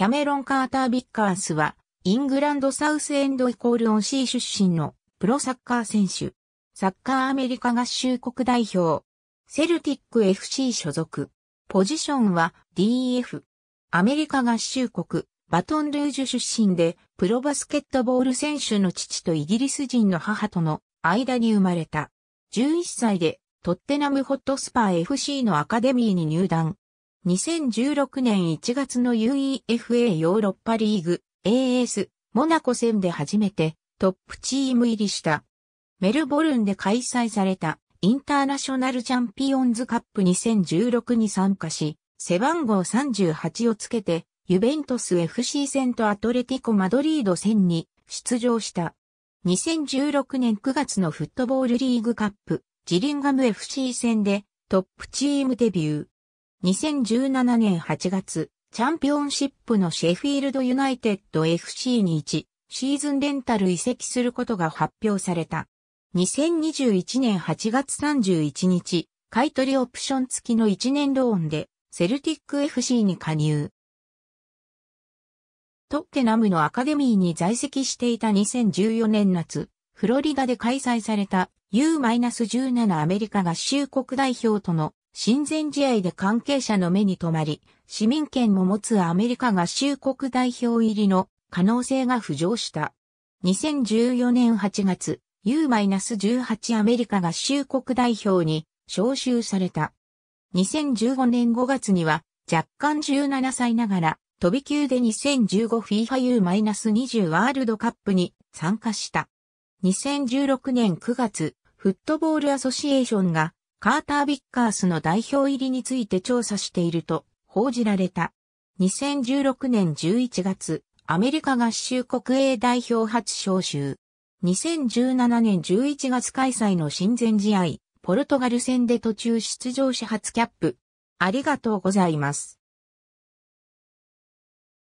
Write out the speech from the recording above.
キャメロン・カーター・ビッカースは、イングランド・サウスエンド・イコール・オンシー出身のプロサッカー選手。サッカーアメリカ合衆国代表。セルティック FC 所属。ポジションは DF。アメリカ合衆国、バトンルージュ出身で、プロバスケットボール選手の父とイギリス人の母との間に生まれた。11歳でトッテナムホットスパー FC のアカデミーに入団。2016年1月の UEFA ヨーロッパリーグ AS モナコ戦で初めてトップチーム入りした。メルボルンで開催されたインターナショナルチャンピオンズカップ2016に参加し、背番号38をつけて、ユベントス FC 戦とアトレティコマドリード戦に出場した。2016年9月のフットボールリーグカップ、ジリンガム FC 戦でトップチームデビュー。2017年8月、チャンピオンシップのシェフィールドユナイテッド FC に1、シーズンレンタル移籍することが発表された。2021年8月31日、買取オプション付きの1年ローンで、セルティック FC に加入。トッテナムのアカデミーに在籍していた2014年夏、フロリダで開催された U-17 アメリカ合衆国代表との親善試合で関係者の目に留まり、市民権も持つアメリカ合衆国代表入りの可能性が浮上した。2014年8月、U-18 アメリカ合衆国代表に招集された。2015年5月には若干17歳ながら飛び級で 2015FIFA U-20 ワールドカップに参加した。2016年9月、フットボールアソシエーションがカーター・ビッカースの代表入りについて調査していると報じられた。2016年11月、アメリカ合衆国営代表初招集。2017年11月開催の親善試合、ポルトガル戦で途中出場し初キャップ。ありがとうございます。